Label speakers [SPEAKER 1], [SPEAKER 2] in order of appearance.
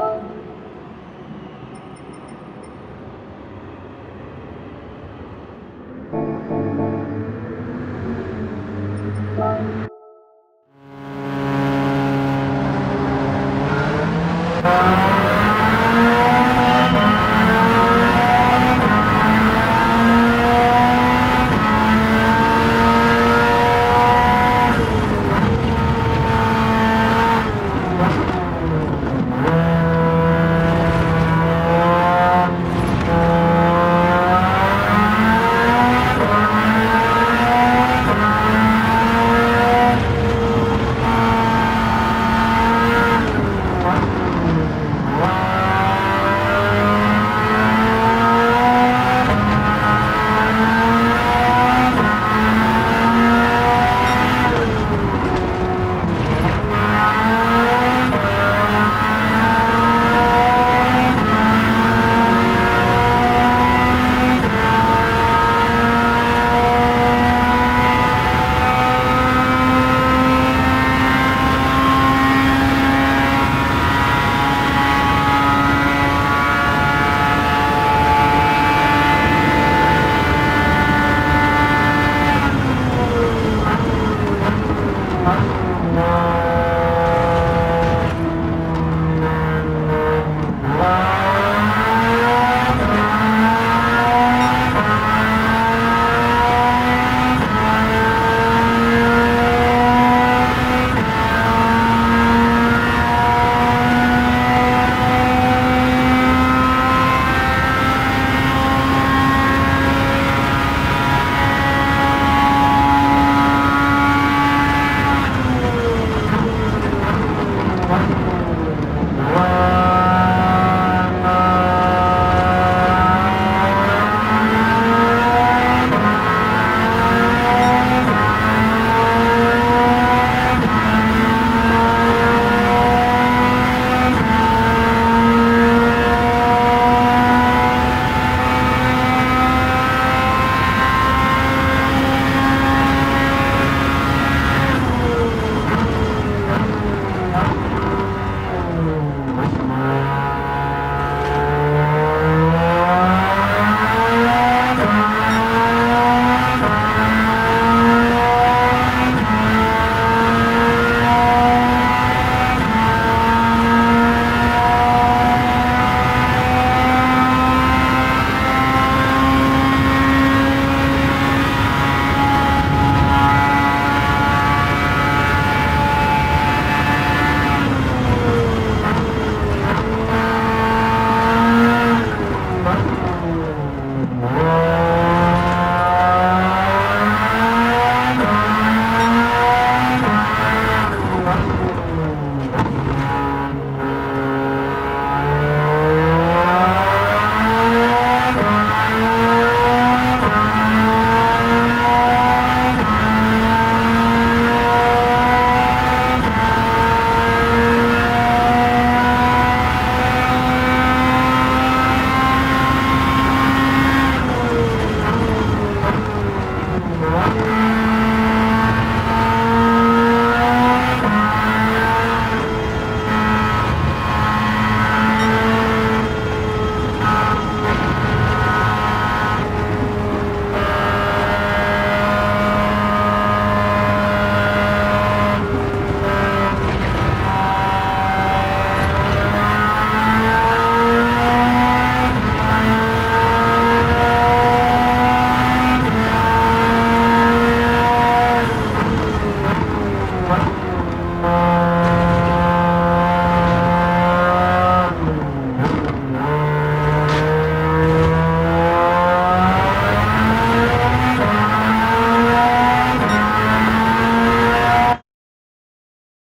[SPEAKER 1] you Huh?